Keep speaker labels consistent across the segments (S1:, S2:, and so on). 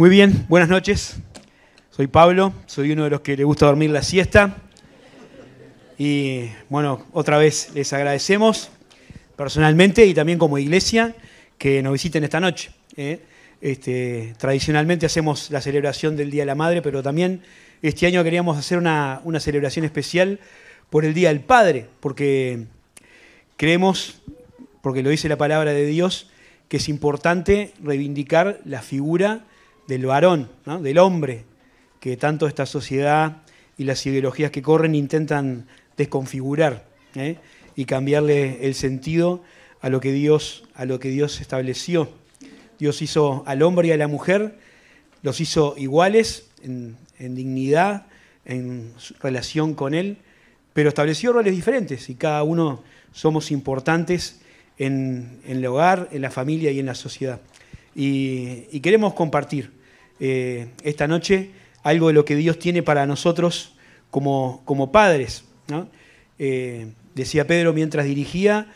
S1: Muy bien, buenas noches. Soy Pablo, soy uno de los que le gusta dormir la siesta. Y bueno, otra vez les agradecemos personalmente y también como iglesia que nos visiten esta noche. ¿eh? Este, tradicionalmente hacemos la celebración del Día de la Madre, pero también este año queríamos hacer una, una celebración especial por el Día del Padre, porque creemos, porque lo dice la palabra de Dios, que es importante reivindicar la figura del varón, del hombre, que tanto esta sociedad y las ideologías que corren intentan desconfigurar ¿eh? y cambiarle el sentido a lo que Dios, a lo que Dios estableció. Dios hizo al hombre y a la mujer, los hizo iguales en, dignidad, en relación con Él, pero estableció roles diferentes y cada uno somos importantes en, el hogar, en la familia y en la sociedad. Y, queremos compartir eh, esta noche algo de lo que Dios tiene para nosotros como, como padres. Eh, decía Pedro mientras dirigía,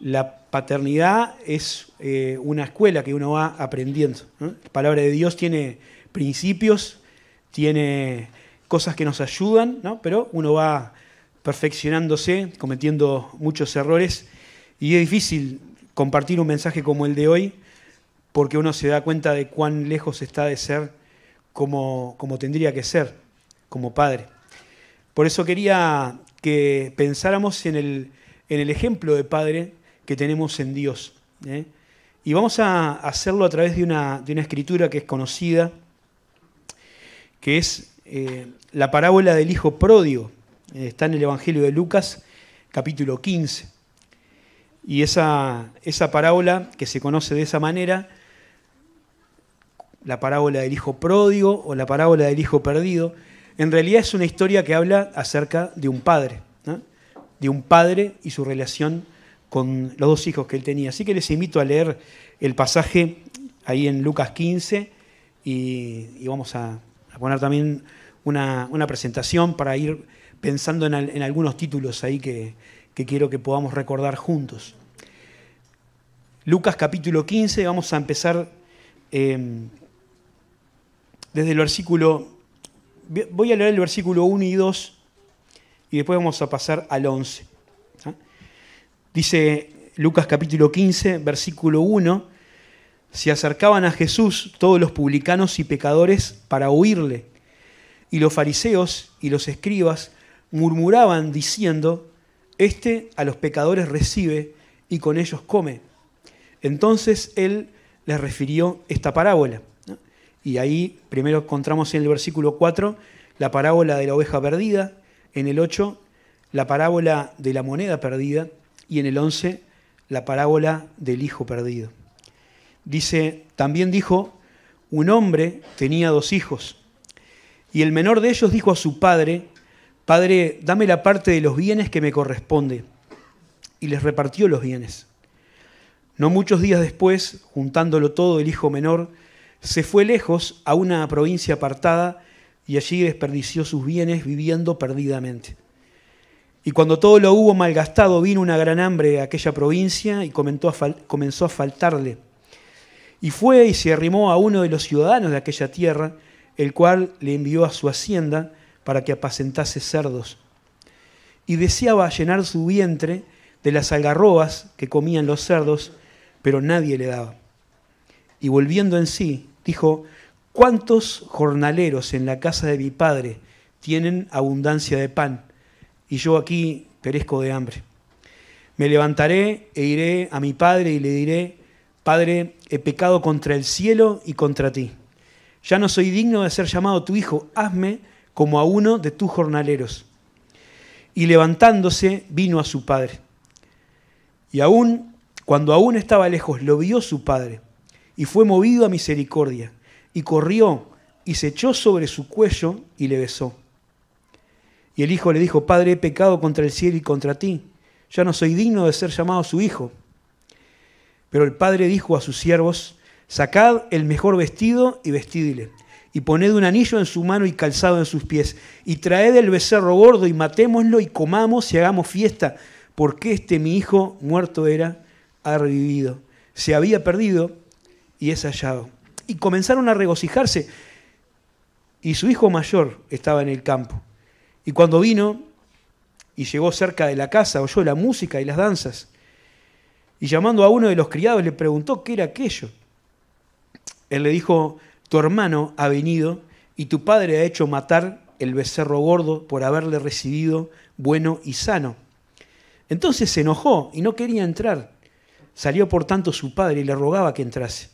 S1: la paternidad es eh, una escuela que uno va aprendiendo. La palabra de Dios tiene principios, tiene cosas que nos ayudan, pero uno va perfeccionándose, cometiendo muchos errores, y es difícil compartir un mensaje como el de hoy, porque uno se da cuenta de cuán lejos está de ser como, como tendría que ser, como padre. Por eso quería que pensáramos en el, en el ejemplo de padre que tenemos en Dios. ¿eh? Y vamos a hacerlo a través de una, de una, escritura que es conocida, que es eh, la parábola del Hijo Pródigo. Está en el Evangelio de Lucas, capítulo 15. Y esa, esa parábola, que se conoce de esa manera, la parábola del Hijo Pródigo o la parábola del Hijo Perdido, en realidad es una historia que habla acerca de un padre, de un padre y su relación con los dos hijos que él tenía. Así que les invito a leer el pasaje ahí en Lucas 15 y, vamos a, poner también una, presentación para ir pensando en, algunos títulos ahí que, quiero que podamos recordar juntos. Lucas capítulo 15, vamos a empezar em, desde el versículo, voy a leer el versículo 1 y 2 y después vamos a pasar al 11. Dice Lucas capítulo 15, versículo 1, se acercaban a Jesús todos los publicanos y pecadores para oírle, y los fariseos y los escribas murmuraban diciendo, Este a los pecadores recibe y con ellos come. Entonces él les refirió esta parábola. Y ahí primero encontramos en el versículo 4 la parábola de la oveja perdida, en el 8 la parábola de la moneda perdida y en el 11 la parábola del hijo perdido. Dice, también dijo, un hombre tenía dos hijos y el menor de ellos dijo a su padre, Padre, dame la parte de los bienes que me corresponde. Y les repartió los bienes. No muchos días después, juntándolo todo, el hijo menor se fue lejos a una provincia apartada y allí desperdició sus bienes viviendo perdidamente. Y cuando todo lo hubo malgastado, vino una gran hambre a aquella provincia y comenzó a faltarle. Y fue y se arrimó a uno de los ciudadanos de aquella tierra, el cual le envió a su hacienda para que apacentase cerdos. Y deseaba llenar su vientre de las algarrobas que comían los cerdos, pero nadie le daba. Y volviendo en sí, dijo, ¿cuántos jornaleros en la casa de mi padre tienen abundancia de pan? y yo aquí perezco de hambre. Me levantaré e iré a mi padre y le diré, Padre, he pecado contra el cielo y contra ti. Ya no soy digno de ser llamado tu hijo, hazme como a uno de tus jornaleros. Y levantándose vino a su padre. Y aún, cuando aún estaba lejos, lo vio su padre, y fue movido a misericordia, y corrió y se echó sobre su cuello y le besó. Y el hijo le dijo, Padre, he pecado contra el cielo y contra ti. Ya no soy digno de ser llamado su hijo. Pero el padre dijo a sus siervos, sacad el mejor vestido y vestidle, y poned un anillo en su mano y calzado en sus pies, y traed el becerro gordo y matémoslo y comamos y hagamos fiesta, porque este mi hijo muerto era, ha revivido. Se había perdido y es hallado. Y comenzaron a regocijarse. Y su hijo mayor estaba en el campo. Y cuando vino y llegó cerca de la casa, oyó la música y las danzas. Y llamando a uno de los criados le preguntó qué era aquello. Él le dijo, tu hermano ha venido y tu padre ha hecho matar el becerro gordo por haberle recibido bueno y sano. Entonces se enojó y no quería entrar. Salió por tanto su padre y le rogaba que entrase.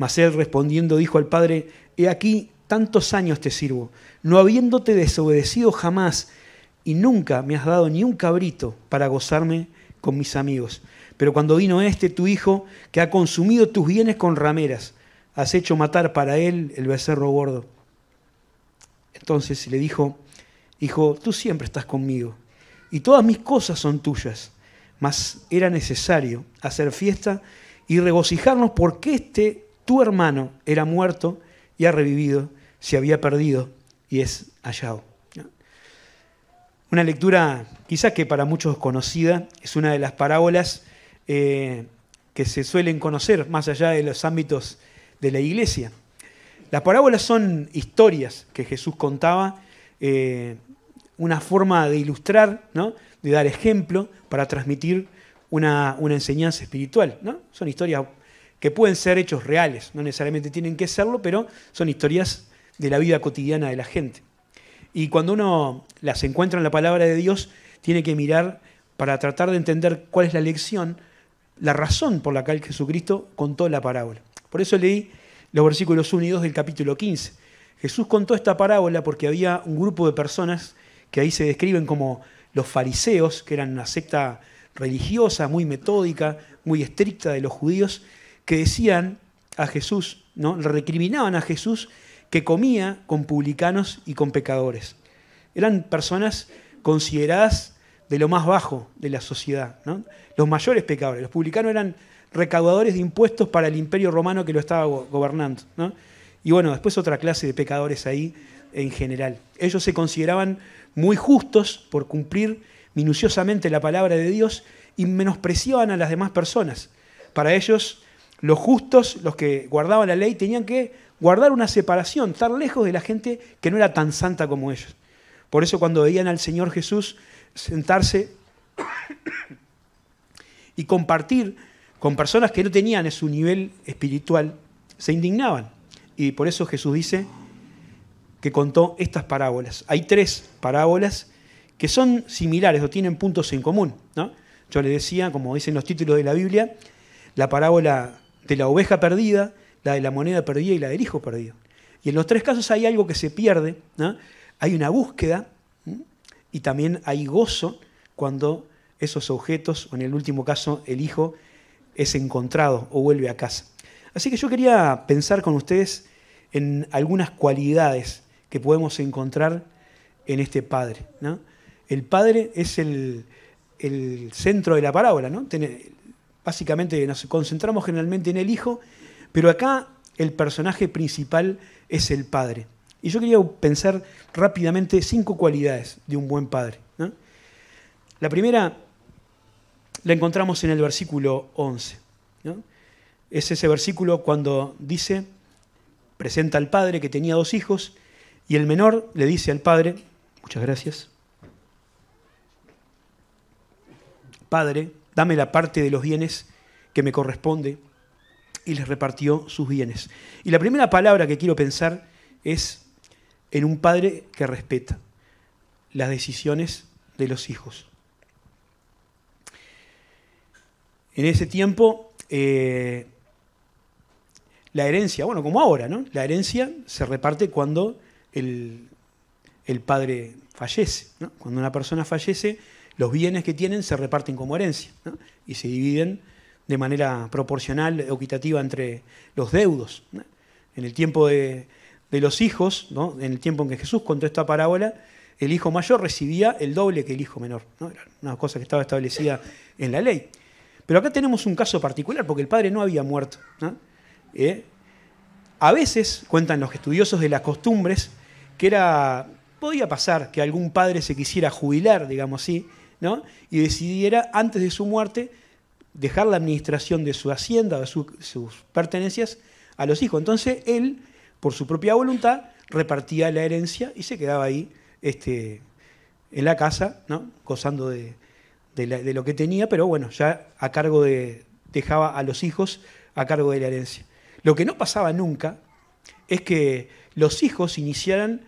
S1: Mas él respondiendo dijo al padre, he aquí tantos años te sirvo, no habiéndote desobedecido jamás, y nunca me has dado ni un cabrito para gozarme con mis amigos. Pero cuando vino este tu hijo, que ha consumido tus bienes con rameras, has hecho matar para él el becerro gordo. Entonces le dijo, hijo, tú siempre estás conmigo, y todas mis cosas son tuyas, mas era necesario hacer fiesta y regocijarnos porque este tu hermano era muerto y ha revivido, se había perdido y es hallado. Una lectura quizás que para muchos conocida, es una de las parábolas eh, que se suelen conocer más allá de los ámbitos de la iglesia. Las parábolas son historias que Jesús contaba, eh, una forma de ilustrar, ¿no? de dar ejemplo para transmitir una, enseñanza espiritual. ¿no? Son historias que pueden ser hechos reales, no necesariamente tienen que serlo, pero son historias de la vida cotidiana de la gente. Y cuando uno las encuentra en la palabra de Dios, tiene que mirar para tratar de entender cuál es la lección la razón por la cual Jesucristo contó la parábola. Por eso leí los versículos 1 y 2 del capítulo 15. Jesús contó esta parábola porque había un grupo de personas que ahí se describen como los fariseos, que eran una secta religiosa, muy metódica, muy estricta de los judíos, que decían a Jesús, ¿no? le recriminaban a Jesús que comía con publicanos y con pecadores. Eran personas consideradas de lo más bajo de la sociedad. ¿no? los mayores pecadores. Los publicanos eran recaudadores de impuestos para el imperio romano que lo estaba gobernando. Y bueno, después otra clase de pecadores ahí en general. Ellos se consideraban muy justos por cumplir minuciosamente la palabra de Dios y menospreciaban a las demás personas. Para ellos, los justos, los que guardaban la ley, tenían que guardar una separación, estar lejos de la gente que no era tan santa como ellos. Por eso cuando veían al Señor Jesús sentarse y compartir con personas que no tenían su nivel espiritual, se indignaban. Y por eso Jesús dice que contó estas parábolas. Hay tres parábolas que son similares o tienen puntos en común. Yo les decía, como dicen los títulos de la Biblia, la parábola de la oveja perdida, la de la moneda perdida y la del hijo perdido. Y en los tres casos hay algo que se pierde, ¿no? hay una búsqueda y también hay gozo cuando esos objetos, o en el último caso, el hijo es encontrado o vuelve a casa. Así que yo quería pensar con ustedes en algunas cualidades que podemos encontrar en este Padre. El Padre es el, centro de la parábola. ¿no? Básicamente nos concentramos generalmente en el Hijo, pero acá el personaje principal es el Padre. Y yo quería pensar rápidamente cinco cualidades de un buen Padre. La primera la encontramos en el versículo 11. Es ese versículo cuando dice, presenta al padre que tenía dos hijos y el menor le dice al padre, muchas gracias, Padre, dame la parte de los bienes que me corresponde y les repartió sus bienes. Y la primera palabra que quiero pensar es en un padre que respeta las decisiones de los hijos. En ese tiempo, eh, la herencia, bueno, como ahora, ¿no? La herencia se reparte cuando el, padre fallece. Cuando una persona fallece, los bienes que tienen se reparten como herencia y se dividen de manera proporcional equitativa entre los deudos. En el tiempo de, los hijos, en el tiempo en que Jesús contó esta parábola, el hijo mayor recibía el doble que el hijo menor. Era una cosa que estaba establecida en la ley. Pero acá tenemos un caso particular, porque el padre no había muerto. ¿Eh? A veces, cuentan los estudiosos de las costumbres, que era, podía pasar que algún padre se quisiera jubilar, digamos así, y decidiera antes de su muerte dejar la administración de su hacienda de sus pertenencias a los hijos. Entonces él, por su propia voluntad, repartía la herencia y se quedaba ahí este, en la casa, ¿no? gozando de, de, lo que tenía, pero bueno, ya a cargo de, dejaba a los hijos a cargo de la herencia. Lo que no pasaba nunca es que los hijos iniciaran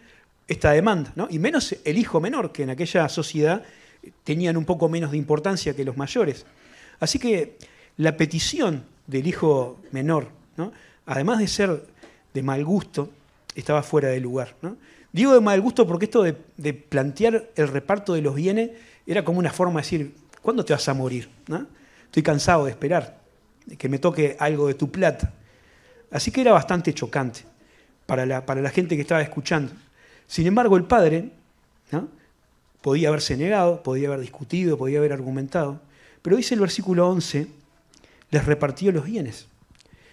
S1: esta demanda, ¿no? y menos el hijo menor, que en aquella sociedad tenían un poco menos de importancia que los mayores. Así que la petición del hijo menor, ¿no? además de ser de mal gusto, estaba fuera de lugar. Digo de mal gusto porque esto de, plantear el reparto de los bienes era como una forma de decir, ¿cuándo te vas a morir? ¿no? Estoy cansado de esperar, que me toque algo de tu plata. Así que era bastante chocante para la, gente que estaba escuchando. Sin embargo, el padre. Podía haberse negado, podía haber discutido, podía haber argumentado, pero dice el versículo 11, les repartió los bienes.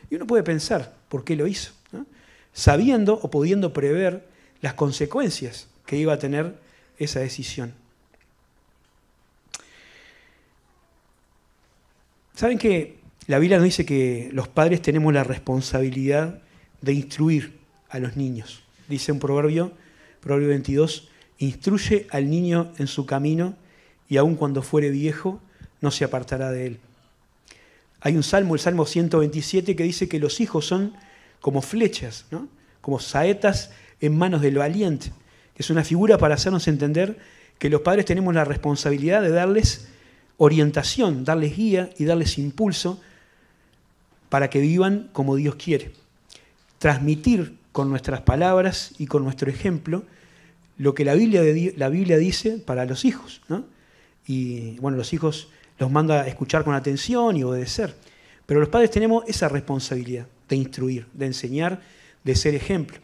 S1: Y uno puede pensar, ¿por qué lo hizo? Sabiendo o pudiendo prever las consecuencias que iba a tener esa decisión. ¿Saben que la Biblia nos dice que los padres tenemos la responsabilidad de instruir a los niños? Dice un proverbio, proverbio 22, instruye al niño en su camino y aun cuando fuere viejo no se apartará de él. Hay un salmo, el Salmo 127, que dice que los hijos son como flechas, ¿no? como saetas en manos del valiente, que es una figura para hacernos entender que los padres tenemos la responsabilidad de darles orientación, darles guía y darles impulso para que vivan como Dios quiere. Transmitir con nuestras palabras y con nuestro ejemplo lo que la Biblia, la Biblia dice para los hijos. Y bueno, los hijos los manda a escuchar con atención y obedecer. Pero los padres tenemos esa responsabilidad de instruir, de enseñar, de ser ejemplo.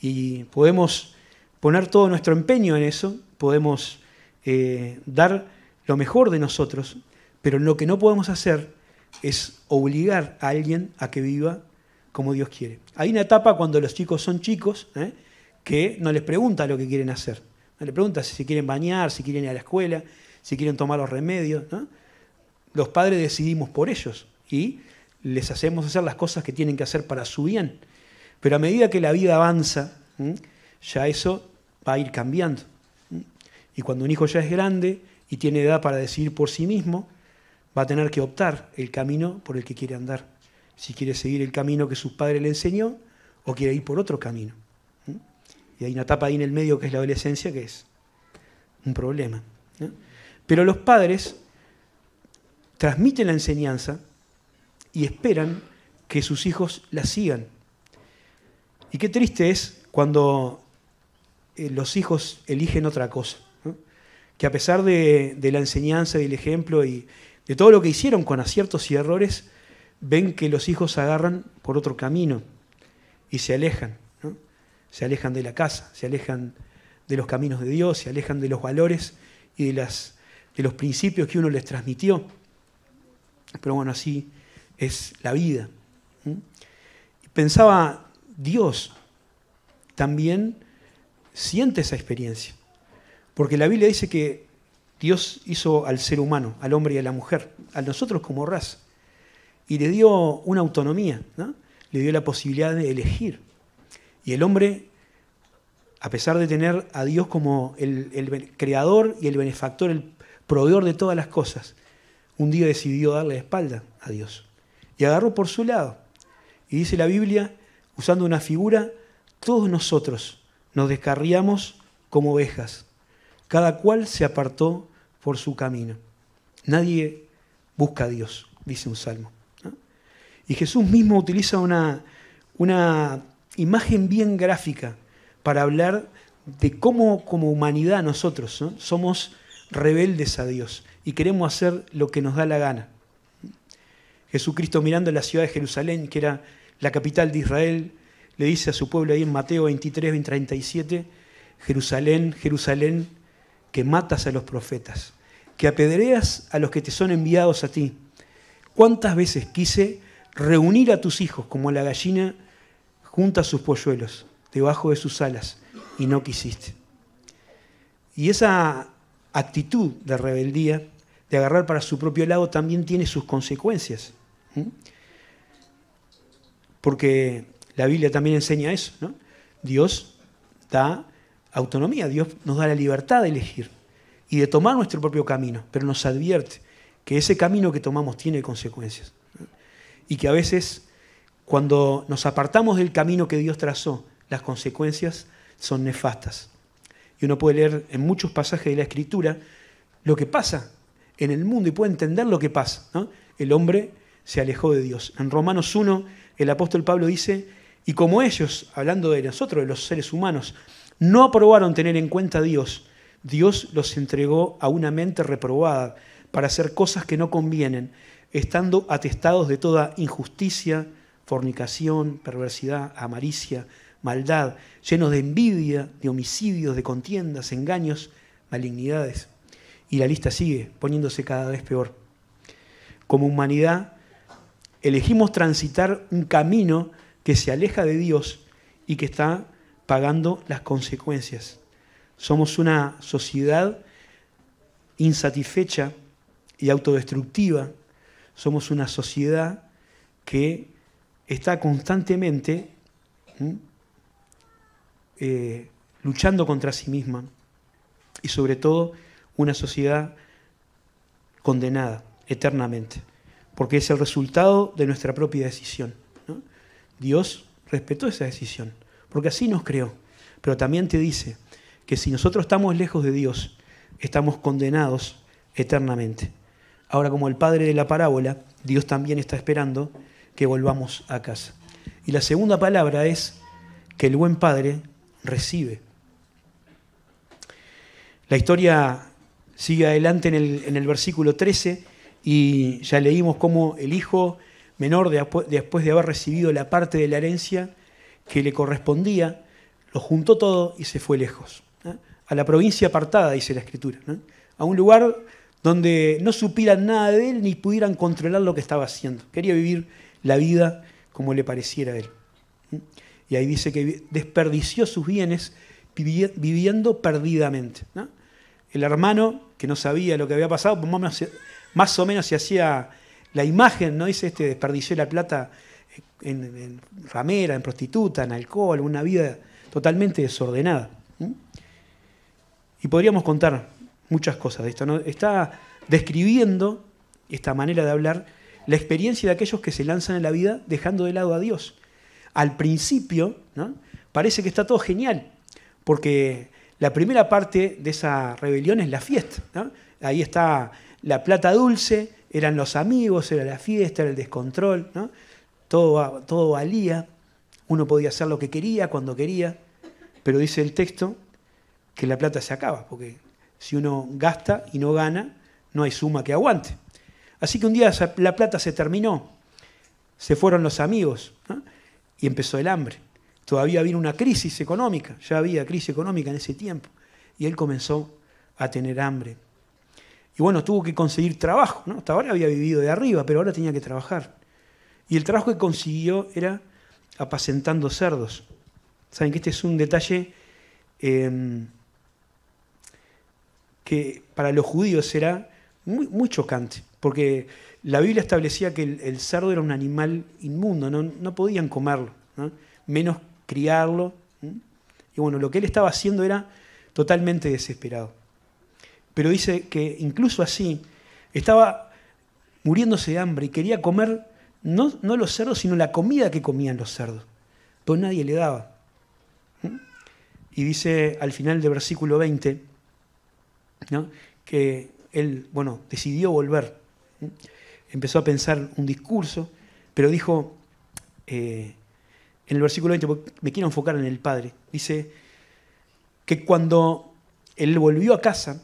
S1: Y podemos poner todo nuestro empeño en eso, podemos eh, dar lo mejor de nosotros, pero lo que no podemos hacer es obligar a alguien a que viva como Dios quiere. Hay una etapa cuando los chicos son chicos ¿eh? Que no les pregunta lo que quieren hacer. No les pregunta si quieren bañar, si quieren ir a la escuela, si quieren tomar los remedios. Los padres decidimos por ellos y les hacemos hacer las cosas que tienen que hacer para su bien. Pero a medida que la vida avanza, ya eso va a ir cambiando. Y cuando un hijo ya es grande, y tiene edad para decidir por sí mismo, va a tener que optar el camino por el que quiere andar. Si quiere seguir el camino que sus padres le enseñó o quiere ir por otro camino. Y hay una etapa ahí en el medio que es la adolescencia que es un problema. Pero los padres transmiten la enseñanza y esperan que sus hijos la sigan. Y qué triste es cuando eh, los hijos eligen otra cosa que a pesar de, la enseñanza y del ejemplo y de todo lo que hicieron con aciertos y errores, ven que los hijos agarran por otro camino y se alejan. Se alejan de la casa, se alejan de los caminos de Dios, se alejan de los valores y de, las, de los principios que uno les transmitió. Pero bueno, así es la vida. Pensaba, Dios también siente esa experiencia. Porque la Biblia dice que Dios hizo al ser humano, al hombre y a la mujer, a nosotros como raza, y le dio una autonomía, le dio la posibilidad de elegir. Y el hombre, a pesar de tener a Dios como el, creador y el benefactor, el proveedor de todas las cosas, un día decidió darle espalda a Dios. Y agarró por su lado. Y dice la Biblia, usando una figura, todos nosotros nos descarriamos como ovejas cada cual se apartó por su camino. Nadie busca a Dios, dice un salmo. Y Jesús mismo utiliza una, una imagen bien gráfica para hablar de cómo como humanidad nosotros somos rebeldes a Dios y queremos hacer lo que nos da la gana. Jesucristo mirando la ciudad de Jerusalén, que era la capital de Israel, le dice a su pueblo ahí en Mateo 23, 37, Jerusalén, Jerusalén, que matas a los profetas, que apedreas a los que te son enviados a ti. ¿Cuántas veces quise reunir a tus hijos como la gallina junta sus polluelos debajo de sus alas y no quisiste? Y esa actitud de rebeldía, de agarrar para su propio lado, también tiene sus consecuencias. porque la Biblia también enseña eso. ¿no? Dios da autonomía, Dios nos da la libertad de elegir y de tomar nuestro propio camino, pero nos advierte que ese camino que tomamos tiene consecuencias. Y que a veces, cuando nos apartamos del camino que Dios trazó, las consecuencias son nefastas. Y uno puede leer en muchos pasajes de la Escritura lo que pasa en el mundo y puede entender lo que pasa. El hombre se alejó de Dios. En Romanos 1, el apóstol Pablo dice, y como ellos, hablando de nosotros, de los seres humanos, no aprobaron tener en cuenta a Dios, Dios los entregó a una mente reprobada para hacer cosas que no convienen, estando atestados de toda injusticia, fornicación, perversidad, amaricia, maldad, llenos de envidia, de homicidios, de contiendas, engaños, malignidades. Y la lista sigue poniéndose cada vez peor. Como humanidad, elegimos transitar un camino que se aleja de Dios y que está pagando las consecuencias. Somos una sociedad insatisfecha y autodestructiva. Somos una sociedad que está constantemente eh, luchando contra sí misma y sobre todo una sociedad condenada eternamente, porque es el resultado de nuestra propia decisión. Dios respetó esa decisión, porque así nos creó, pero también te dice, que si nosotros estamos lejos de Dios, estamos condenados eternamente. Ahora, como el padre de la parábola, Dios también está esperando que volvamos a casa. Y la segunda palabra es que el buen padre recibe. La historia sigue adelante en el, en el versículo 13 y ya leímos cómo el hijo menor, después de haber recibido la parte de la herencia que le correspondía, lo juntó todo y se fue lejos a la provincia apartada, dice la escritura, a un lugar donde no supieran nada de él ni pudieran controlar lo que estaba haciendo. Quería vivir la vida como le pareciera a él. Y ahí dice que desperdició sus bienes viviendo perdidamente. El hermano, que no sabía lo que había pasado, más o menos se hacía la imagen, ¿no? Dice este, desperdició la plata en, en ramera, en prostituta, en alcohol, una vida totalmente desordenada. Y podríamos contar muchas cosas de esto. ¿no? Está describiendo esta manera de hablar la experiencia de aquellos que se lanzan en la vida dejando de lado a Dios. Al principio parece que está todo genial, porque la primera parte de esa rebelión es la fiesta. Ahí está la plata dulce, eran los amigos, era la fiesta, era el descontrol, todo, todo valía, uno podía hacer lo que quería, cuando quería, pero dice el texto que la plata se acaba, porque si uno gasta y no gana, no hay suma que aguante. Así que un día la plata se terminó, se fueron los amigos y empezó el hambre. Todavía había una crisis económica, ya había crisis económica en ese tiempo, y él comenzó a tener hambre. Y bueno, tuvo que conseguir trabajo, ¿no? Hasta ahora había vivido de arriba, pero ahora tenía que trabajar. Y el trabajo que consiguió era apacentando cerdos. Saben que este es un detalle em, que para los judíos era muy, muy chocante, porque la Biblia establecía que el, cerdo era un animal inmundo, no, podían comerlo, menos criarlo. Y bueno, lo que él estaba haciendo era totalmente desesperado. Pero dice que incluso así estaba muriéndose de hambre y quería comer no, no los cerdos, sino la comida que comían los cerdos. Pero nadie le daba. Y dice al final del versículo 20, que él, bueno, decidió volver. Empezó a pensar un discurso, pero dijo, eh, en el versículo 20, me quiero enfocar en el Padre, dice que cuando él volvió a casa,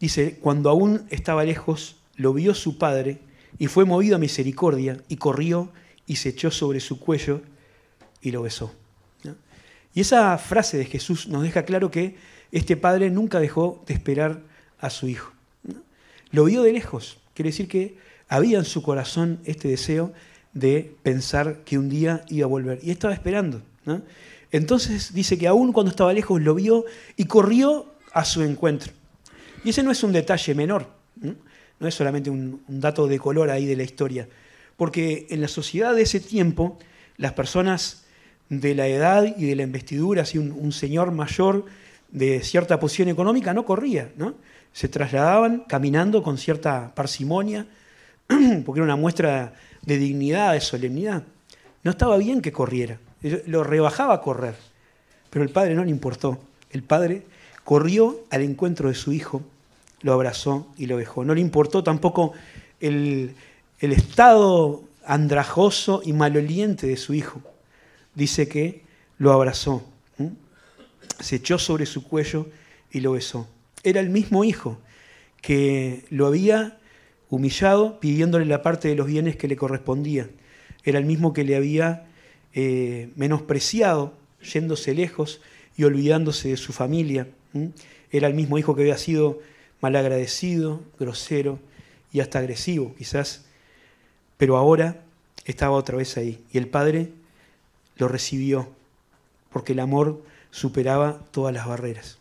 S1: dice, cuando aún estaba lejos, lo vio su Padre y fue movido a misericordia y corrió y se echó sobre su cuello y lo besó. Y esa frase de Jesús nos deja claro que este padre nunca dejó de esperar a su hijo. Lo vio de lejos, quiere decir que había en su corazón este deseo de pensar que un día iba a volver. Y estaba esperando. Entonces dice que aún cuando estaba lejos lo vio y corrió a su encuentro. Y ese no es un detalle menor, no es solamente un, un dato de color ahí de la historia, Porque en la sociedad de ese tiempo, las personas de la edad y de la investidura, así un, señor mayor de cierta posición económica no corría, ¿no? Se trasladaban caminando con cierta parsimonia, porque era una muestra de dignidad, de solemnidad. No estaba bien que corriera, lo rebajaba a correr, pero el padre no le importó. El padre corrió al encuentro de su hijo, lo abrazó y lo dejó. No le importó tampoco el, estado andrajoso y maloliente de su hijo. Dice que lo abrazó, se echó sobre su cuello y lo besó. Era el mismo hijo que lo había humillado pidiéndole la parte de los bienes que le correspondía. Era el mismo que le había eh, menospreciado, yéndose lejos y olvidándose de su familia. Era el mismo hijo que había sido malagradecido, grosero y hasta agresivo, quizás, pero ahora estaba otra vez ahí. Y el padre lo recibió, porque el amor superaba todas las barreras.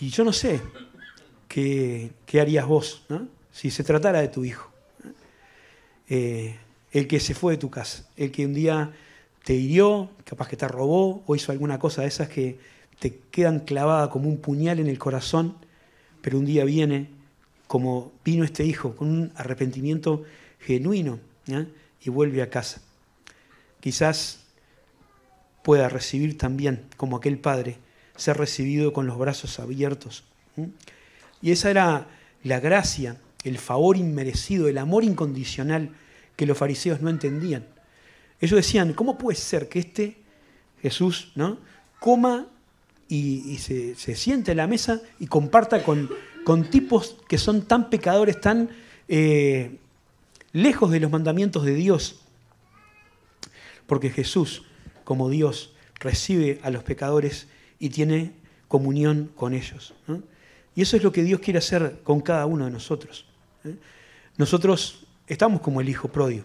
S1: Y yo no sé qué, harías vos si se tratara de tu hijo. Eh, el que se fue de tu casa, el que un día te hirió, capaz que te robó o hizo alguna cosa de esas que te quedan clavada como un puñal en el corazón, pero un día viene como vino este hijo, con un arrepentimiento genuino y vuelve a casa. Quizás pueda recibir también, como aquel padre, ser recibido con los brazos abiertos. Y esa era la gracia, el favor inmerecido, el amor incondicional que los fariseos no entendían. Ellos decían, ¿cómo puede ser que este Jesús ¿no? coma y, se, siente en la mesa y comparta con, con, tipos que son tan pecadores, tan eh, lejos de los mandamientos de Dios? Porque Jesús, como Dios, recibe a los pecadores y tiene comunión con ellos. Y eso es lo que Dios quiere hacer con cada uno de nosotros. ¿eh? Nosotros estamos como el hijo pródigo.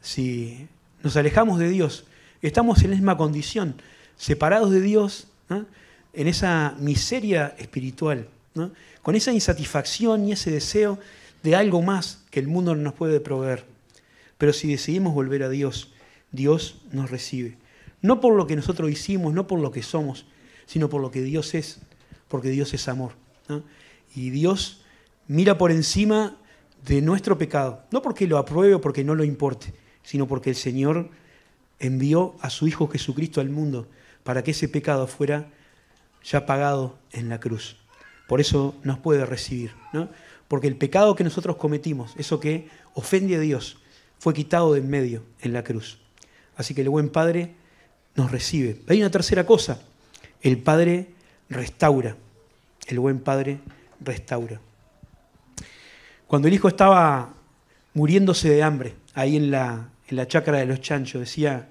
S1: Si nos alejamos de Dios, estamos en la misma condición, separados de Dios, en esa miseria espiritual, con esa insatisfacción y ese deseo de algo más que el mundo no nos puede proveer. Pero si decidimos volver a Dios, Dios nos recibe. No por lo que nosotros hicimos, no por lo que somos, sino por lo que Dios es, porque Dios es amor. Y Dios mira por encima de nuestro pecado, no porque lo apruebe o porque no lo importe, sino porque el Señor envió a su Hijo Jesucristo al mundo para que ese pecado fuera ya pagado en la cruz. Por eso nos puede recibir, ¿no? porque el pecado que nosotros cometimos, eso que ofende a Dios, fue quitado de en medio en la cruz. Así que el buen Padre nos recibe. Hay una tercera cosa, el Padre restaura, el buen Padre restaura. Cuando el hijo estaba muriéndose de hambre, ahí en la, en la chacra de los chanchos, decía,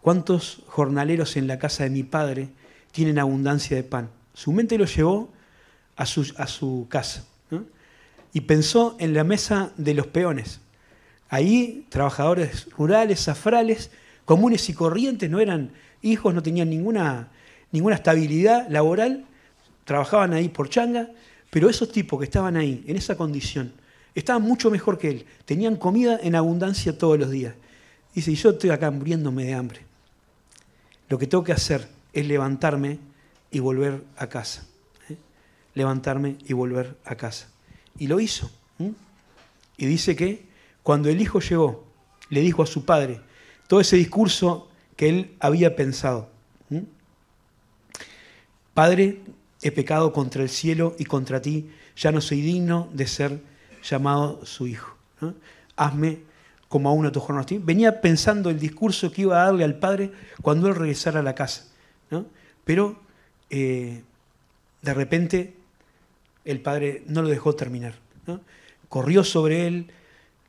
S1: ¿cuántos jornaleros en la casa de mi padre tienen abundancia de pan? Su mente lo llevó a su, a su casa y pensó en la mesa de los peones. Ahí trabajadores rurales, zafrales, comunes y corrientes, no eran hijos, no tenían ninguna, ninguna estabilidad laboral, trabajaban ahí por changa, pero esos tipos que estaban ahí, en esa condición, estaban mucho mejor que él. Tenían comida en abundancia todos los días. Dice, y yo estoy acá muriéndome de hambre. Lo que tengo que hacer es levantarme y volver a casa. ¿eh? Levantarme y volver a casa. Y lo hizo. Y dice que cuando el hijo llegó, le dijo a su padre todo ese discurso que él había pensado. Padre, he pecado contra el cielo y contra ti, ya no soy digno de ser llamado su hijo. Hazme como a uno de tus. Venía pensando el discurso que iba a darle al padre cuando él regresara a la casa. Pero eh, de repente el padre no lo dejó terminar. Corrió sobre él,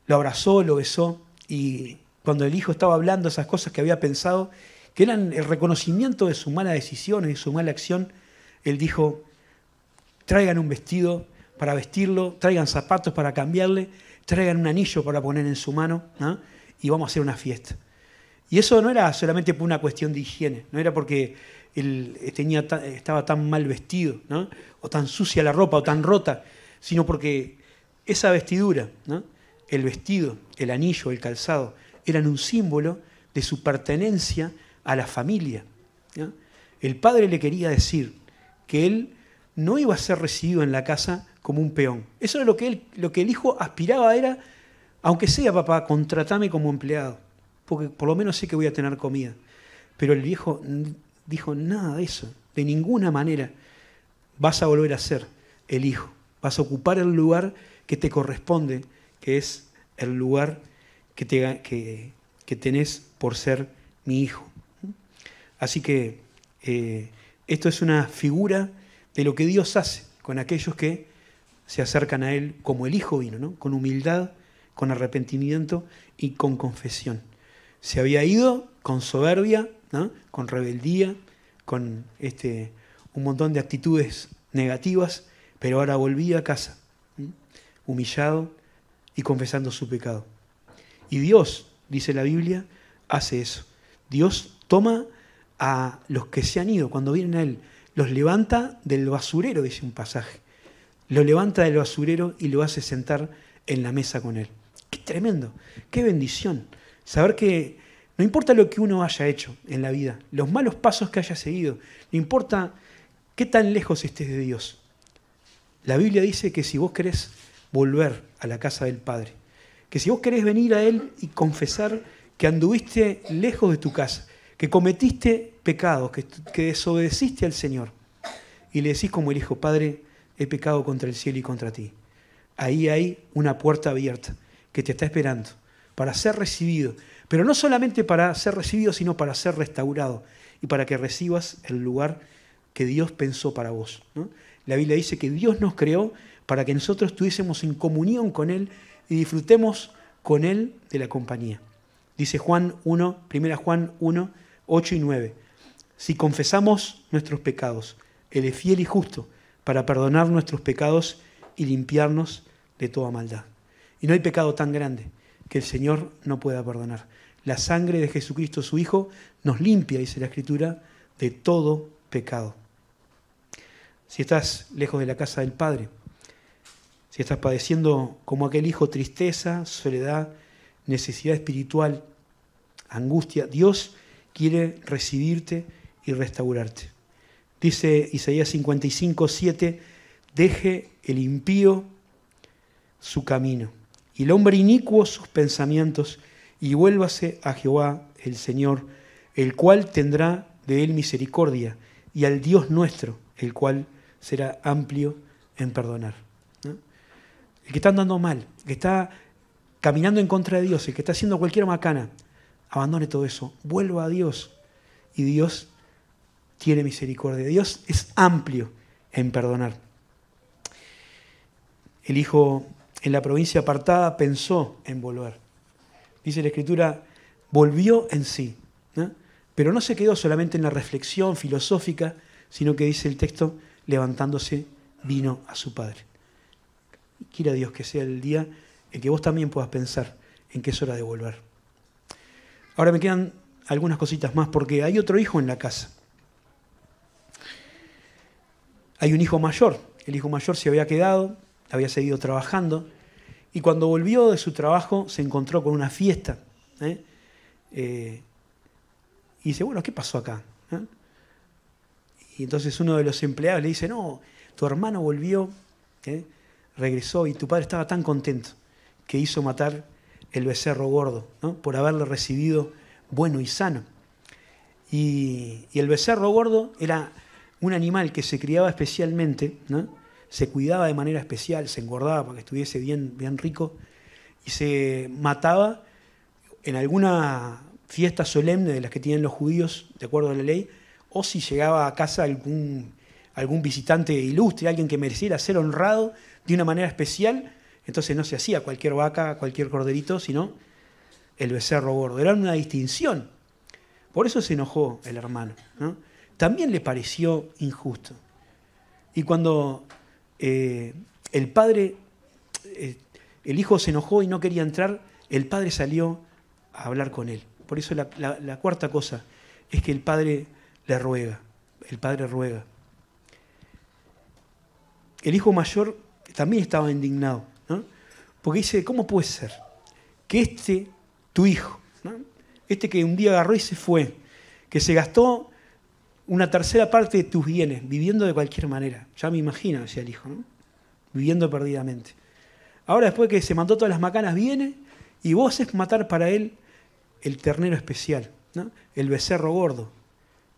S1: lo abrazó, lo besó y cuando el hijo estaba hablando esas cosas que había pensado, que eran el reconocimiento de su mala decisión y de su mala acción, él dijo, traigan un vestido para vestirlo, traigan zapatos para cambiarle, traigan un anillo para poner en su mano y vamos a hacer una fiesta. Y eso no era solamente por una cuestión de higiene, no era porque él tenía, estaba tan mal vestido, o tan sucia la ropa, o tan rota, sino porque esa vestidura el vestido, el anillo, el calzado, eran un símbolo de su pertenencia a la familia. El padre le quería decir que él no iba a ser recibido en la casa como un peón. Eso era lo que, él, lo que el hijo aspiraba, era, aunque sea papá, contratame como empleado, porque por lo menos sé que voy a tener comida. Pero el viejo dijo, nada de eso, de ninguna manera vas a volver a ser el hijo, vas a ocupar el lugar que te corresponde, que es el lugar que, te, tenés por ser mi hijo. Así que eh, esto es una figura de lo que Dios hace con aquellos que se acercan a Él como el Hijo vino, ¿no? con humildad, con arrepentimiento y con confesión. Se había ido con soberbia, con rebeldía, con este, un montón de actitudes negativas, pero ahora volvía a casa, humillado y confesando su pecado. Y Dios, dice la Biblia, hace eso. Dios toma a los que se han ido cuando vienen a Él, los levanta del basurero, dice un pasaje. Lo levanta del basurero y lo hace sentar en la mesa con Él. Qué tremendo, qué bendición. Saber que no importa lo que uno haya hecho en la vida, los malos pasos que haya seguido, no importa qué tan lejos estés de Dios. La Biblia dice que si vos querés volver a la casa del Padre, que si vos querés venir a Él y confesar que anduviste lejos de tu casa, que cometiste pecados, que, desobedeciste al Señor, y le decís como el Hijo, Padre, he pecado contra el cielo y contra ti. Ahí hay una puerta abierta que te está esperando para ser recibido, pero no solamente para ser recibido, sino para ser restaurado y para que recibas el lugar que Dios pensó para vos. La Biblia dice que Dios nos creó para que nosotros estuviésemos en comunión con Él y disfrutemos con Él de la compañía. Dice Juan 1, 1 Juan 1, 8 y 9. Si confesamos nuestros pecados, Él es fiel y justo para perdonar nuestros pecados y limpiarnos de toda maldad. Y no hay pecado tan grande que el Señor no pueda perdonar. La sangre de Jesucristo, su Hijo, nos limpia, dice la Escritura, de todo pecado. Si estás lejos de la casa del Padre, si estás padeciendo como aquel hijo tristeza, soledad, necesidad espiritual, angustia, Dios quiere recibirte y restaurarte. Dice Isaías 55, 7, deje el impío su camino y el hombre inicuo sus pensamientos y vuélvase a Jehová el Señor, el cual tendrá de él misericordia, y al Dios nuestro, el cual será amplio en perdonar. El que está andando mal, el que está caminando en contra de Dios, el que está haciendo cualquier macana, abandone todo eso, vuelva a Dios y Dios tiene misericordia. Dios es amplio en perdonar. El hijo en la provincia apartada pensó en volver. Dice la escritura, volvió en sí. Pero no se quedó solamente en la reflexión filosófica, sino que dice el texto, levantándose, vino a su padre. Quiera Dios que sea el día en que vos también puedas pensar en que es hora de volver. Ahora me quedan algunas cositas más porque hay otro hijo en la casa. Hay un hijo mayor. El hijo mayor se había quedado, había seguido trabajando y cuando volvió de su trabajo se encontró con una fiesta. ¿eh? Eh, y dice, bueno, ¿qué pasó acá? ¿eh? Y entonces uno de los empleados le dice, no, tu hermano volvió, regresó y tu padre estaba tan contento que hizo matar el becerro gordo, por haberle recibido bueno y sano. Y, el becerro gordo era un animal que se criaba especialmente, se cuidaba de manera especial, se engordaba para que estuviese bien, bien rico y se mataba en alguna fiesta solemne de las que tienen los judíos, de acuerdo a la ley, o si llegaba a casa algún, algún visitante ilustre, alguien que mereciera ser honrado de una manera especial, entonces no se hacía cualquier vaca, cualquier corderito, sino el becerro gordo. Era una distinción. Por eso se enojó el hermano. También le pareció injusto. Y cuando eh, el padre, eh, el hijo se enojó y no quería entrar, el padre salió a hablar con él. Por eso la, la cuarta cosa es que el padre le ruega. El padre ruega. El hijo mayor también estaba indignado Porque dice, ¿cómo puede ser que este, tu hijo, este que un día agarró y se fue, que se gastó una tercera parte de tus bienes, viviendo de cualquier manera, ya me imagino, decía el hijo, ¿no? viviendo perdidamente. Ahora después que se mandó todas las macanas, viene y vos es matar para él el ternero especial, ¿no? el becerro gordo.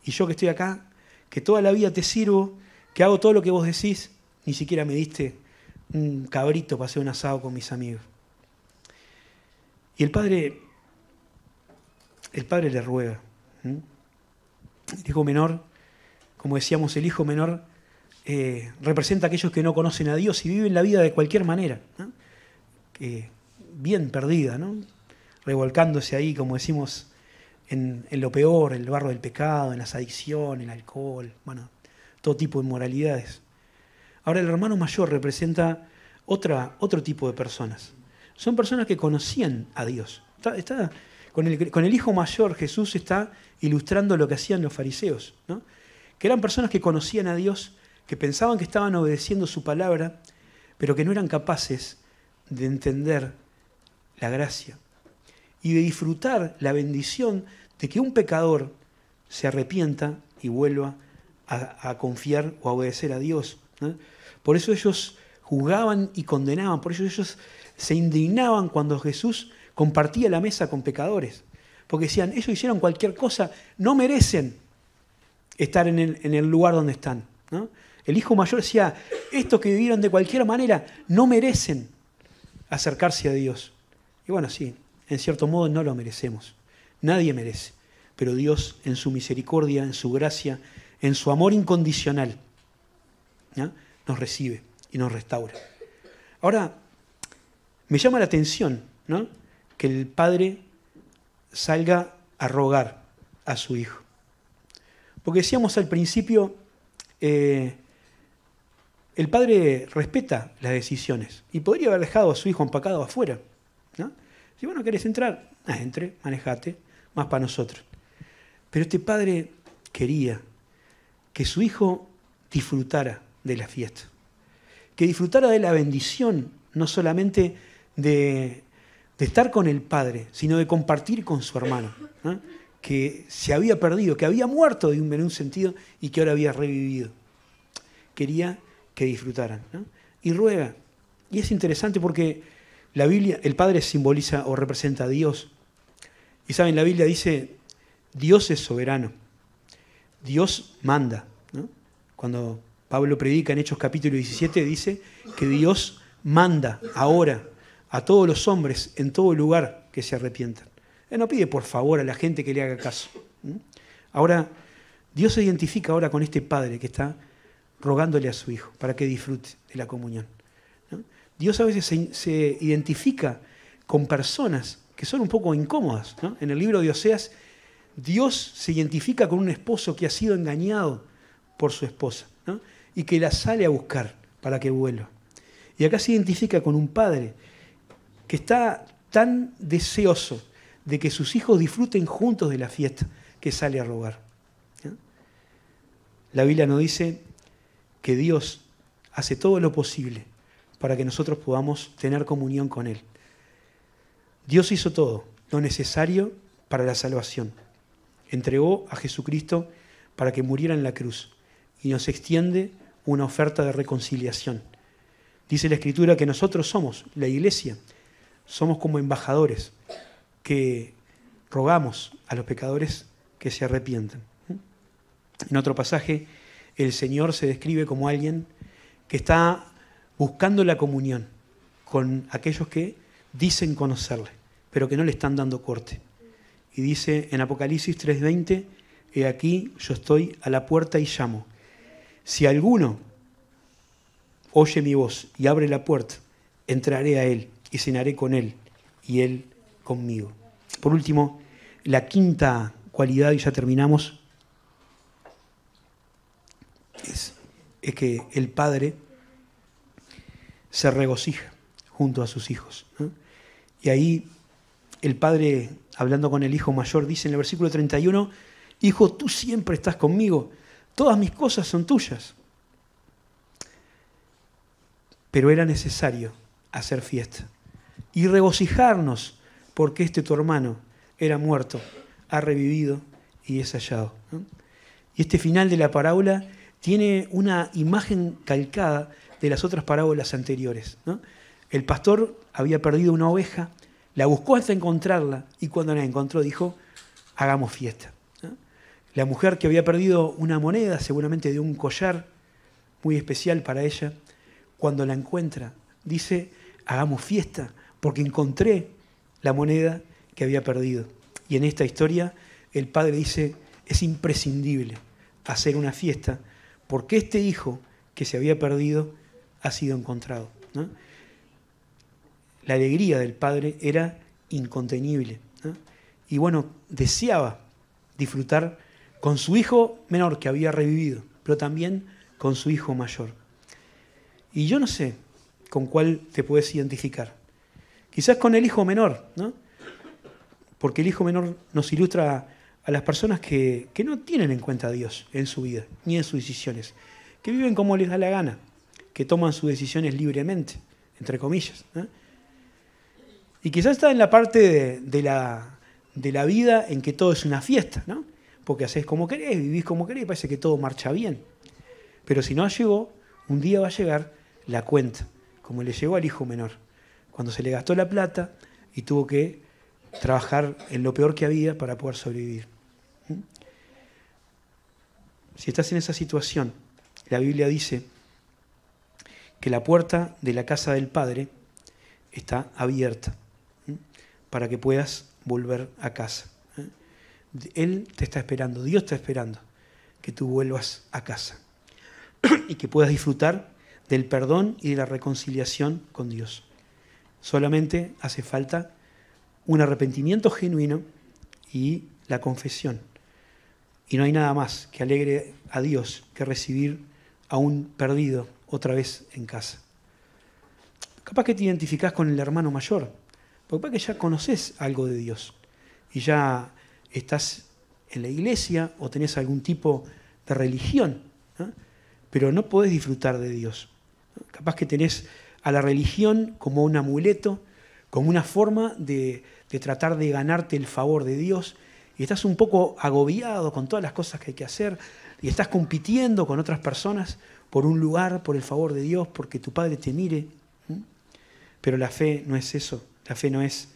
S1: Y yo que estoy acá, que toda la vida te sirvo, que hago todo lo que vos decís, ni siquiera me diste un cabrito para hacer un asado con mis amigos. Y el padre, el padre le ruega. El hijo menor, como decíamos, el hijo menor eh, representa a aquellos que no conocen a Dios y viven la vida de cualquier manera, bien perdida, ¿no? revolcándose ahí, como decimos, en, en, lo peor, el barro del pecado, en las adicciones, el alcohol, bueno, todo tipo de inmoralidades. Ahora el hermano mayor representa otra, otro tipo de personas. Son personas que conocían a Dios. Está, con, el, hijo mayor Jesús está ilustrando lo que hacían los fariseos, ¿no? que eran personas que conocían a Dios, que pensaban que estaban obedeciendo su palabra, pero que no eran capaces de entender la gracia y de disfrutar la bendición de que un pecador se arrepienta y vuelva a, confiar o a obedecer a Dios. Por eso ellos juzgaban y condenaban, por eso ellos se indignaban cuando Jesús compartía la mesa con pecadores, porque decían, ellos hicieron cualquier cosa, no merecen estar en el, lugar donde están. El hijo mayor decía, estos que vivieron de cualquier manera no merecen acercarse a Dios. Y bueno, sí, en cierto modo no lo merecemos. Nadie merece. Pero Dios en su misericordia, en su gracia, en su amor incondicional, nos recibe y nos restaura. Ahora, me llama la atención que el padre salga a rogar a su hijo. Porque decíamos al principio, eh, el padre respeta las decisiones y podría haber dejado a su hijo empacado afuera. Si vos no querés entrar, ah, entre, manejate, más para nosotros. Pero este padre quería que su hijo disfrutara de la fiesta, que disfrutara de la bendición, no solamente de, estar con el Padre, sino de compartir con su hermano, que se había perdido, que había muerto en un sentido y que ahora había revivido. Quería que disfrutaran. Y ruega. Y es interesante porque la Biblia, el Padre simboliza o representa a Dios. Y saben, la Biblia dice, Dios es soberano. Dios manda. Cuando Pablo predica en Hechos capítulo 17, dice que Dios manda ahora a todos los hombres en todo lugar que se arrepientan. Él no pide por favor a la gente que le haga caso. Ahora, Dios se identifica ahora con este padre que está rogándole a su hijo para que disfrute de la comunión. Dios a veces se, identifica con personas que son un poco incómodas. En el libro de Oseas, Dios se identifica con un esposo que ha sido engañado por su esposa y que la sale a buscar para que vuelva. Y acá se identifica con un padre que está tan deseoso de que sus hijos disfruten juntos de la fiesta que sale a rogar. La Biblia nos dice que Dios hace todo lo posible para que nosotros podamos tener comunión con Él. Dios hizo todo lo necesario para la salvación. Entregó a Jesucristo para que muriera en la cruz y nos extiende una oferta de reconciliación. Dice la Escritura que nosotros somos, la iglesia, somos como embajadores que rogamos a los pecadores que se arrepientan. En otro pasaje, el Señor se describe como alguien que está buscando la comunión con aquellos que dicen conocerle, pero que no le están dando corte. Y dice en Apocalipsis 3:20, he aquí yo estoy a la puerta y llamo. Si alguno oye mi voz y abre la puerta, entraré a él y cenaré con él y él conmigo. Por último, la quinta cualidad, y ya terminamos, es, que el Padre se regocija junto a sus hijos. Y ahí el Padre, hablando con el Hijo mayor, dice en el versículo 31, Hijo, tú siempre estás conmigo, todas mis cosas son tuyas. Pero era necesario hacer fiesta, y regocijarnos porque este tu hermano era muerto, ha revivido y es hallado. Y este final de la parábola tiene una imagen calcada de las otras parábolas anteriores. El pastor había perdido una oveja, la buscó hasta encontrarla y cuando la encontró dijo, hagamos fiesta. La mujer que había perdido una moneda, seguramente de un collar muy especial para ella, cuando la encuentra, dice, hagamos fiesta, porque encontré la moneda que había perdido. Y en esta historia el padre dice, es imprescindible hacer una fiesta, porque este hijo que se había perdido ha sido encontrado. La alegría del padre era incontenible. Y bueno, deseaba disfrutar con su hijo menor que había revivido, pero también con su hijo mayor. Y yo no sé con cuál te puedes identificar. Quizás con el hijo menor, ¿no? Porque el hijo menor nos ilustra a las personas que, no tienen en cuenta a Dios en su vida, ni en sus decisiones, que viven como les da la gana, que toman sus decisiones libremente, entre comillas. Y quizás está en la parte de, la, de la vida en que todo es una fiesta, ¿no? Porque haces como querés, vivís como querés, parece que todo marcha bien. Pero si no llegó, un día va a llegar la cuenta, como le llegó al hijo menor, cuando se le gastó la plata y tuvo que trabajar en lo peor que había para poder sobrevivir. ¿Mm? Si estás en esa situación, la Biblia dice que la puerta de la casa del Padre está abierta para que puedas volver a casa. Él te está esperando, Dios está esperando que tú vuelvas a casa y que puedas disfrutar del perdón y de la reconciliación con Dios. Solamente hace falta un arrepentimiento genuino y la confesión. Y no hay nada más que alegre a Dios que recibir a un perdido otra vez en casa. Capaz que te identificás con el hermano mayor, porque capaz que ya conoces algo de Dios y ya estás en la iglesia o tenés algún tipo de religión, pero no podés disfrutar de Dios. Capaz que tenés a la religión como un amuleto, como una forma de, de tratar de ganarte el favor de Dios y estás un poco agobiado con todas las cosas que hay que hacer y estás compitiendo con otras personas por un lugar, por el favor de Dios, porque tu Padre te mire. Pero la fe no es eso, la fe no es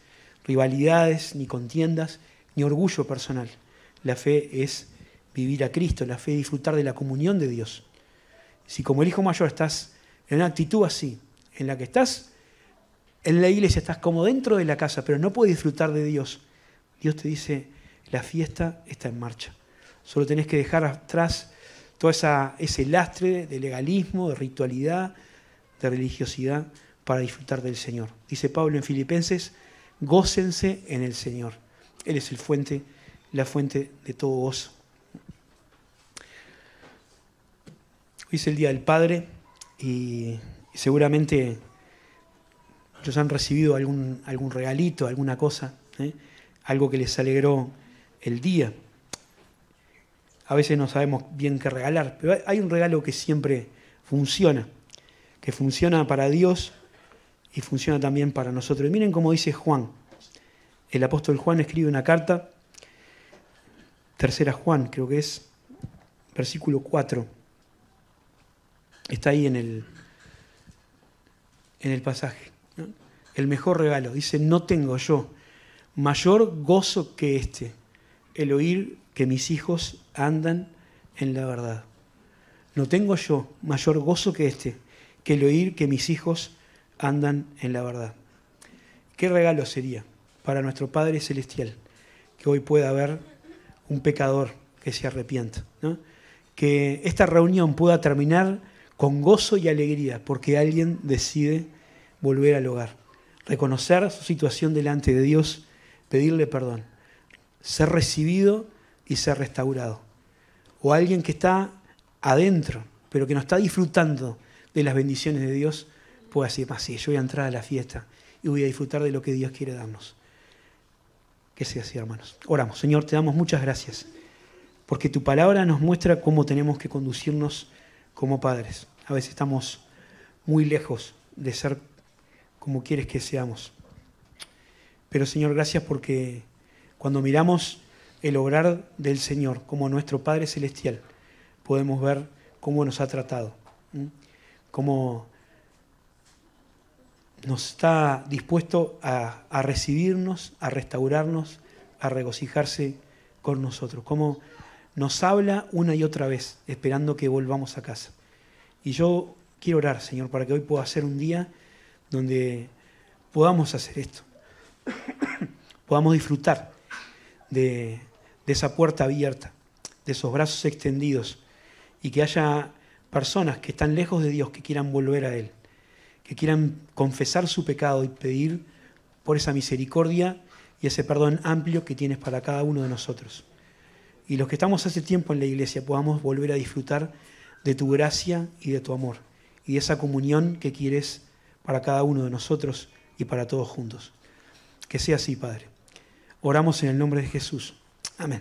S1: rivalidades ni contiendas, ni orgullo personal. La fe es vivir a Cristo, la fe es disfrutar de la comunión de Dios. Si como el hijo mayor estás en una actitud así, en la que estás en la iglesia, estás como dentro de la casa, pero no puedes disfrutar de Dios, Dios te dice, la fiesta está en marcha. Solo tenés que dejar atrás todo esa, ese lastre de legalismo, de ritualidad, de religiosidad, para disfrutar del Señor. Dice Pablo en Filipenses, gócense en el Señor. Él es el fuente, la fuente de todo gozo. Hoy es el Día del Padre y, seguramente ellos han recibido algún, algún regalito, alguna cosa, ¿eh? algo que les alegró el día. A veces no sabemos bien qué regalar, pero hay un regalo que siempre funciona, que funciona para Dios y funciona también para nosotros. Y miren cómo dice Juan el apóstol Juan escribe una carta, tercera Juan, creo que es, versículo 4. Está ahí en el, en el pasaje. El mejor regalo. Dice, no tengo yo mayor gozo que este, el oír que mis hijos andan en la verdad. No tengo yo mayor gozo que este, que el oír que mis hijos andan en la verdad. ¿Qué regalo sería? Para nuestro Padre Celestial, que hoy pueda haber un pecador que se arrepienta. Que esta reunión pueda terminar con gozo y alegría, porque alguien decide volver al hogar, reconocer su situación delante de Dios, pedirle perdón, ser recibido y ser restaurado. O alguien que está adentro, pero que no está disfrutando de las bendiciones de Dios, pueda decir, más sí, yo voy a entrar a la fiesta y voy a disfrutar de lo que Dios quiere darnos que sea así, hermanos. Oramos. Señor, te damos muchas gracias, porque tu palabra nos muestra cómo tenemos que conducirnos como padres. A veces estamos muy lejos de ser como quieres que seamos. Pero Señor, gracias porque cuando miramos el obrar del Señor como nuestro Padre Celestial, podemos ver cómo nos ha tratado, cómo nos está dispuesto a, recibirnos, a restaurarnos, a regocijarse con nosotros, cómo nos habla una y otra vez, esperando que volvamos a casa. Y yo quiero orar, Señor, para que hoy pueda ser un día donde podamos hacer esto, podamos disfrutar de esa puerta abierta, de esos brazos extendidos, y que haya personas que están lejos de Dios que quieran volver a Él, que quieran confesar su pecado y pedir por esa misericordia y ese perdón amplio que tienes para cada uno de nosotros. Y los que estamos hace tiempo en la iglesia podamos volver a disfrutar de tu gracia y de tu amor y de esa comunión que quieres para cada uno de nosotros y para todos juntos. Que sea así, Padre. Oramos en el nombre de Jesús. Amén.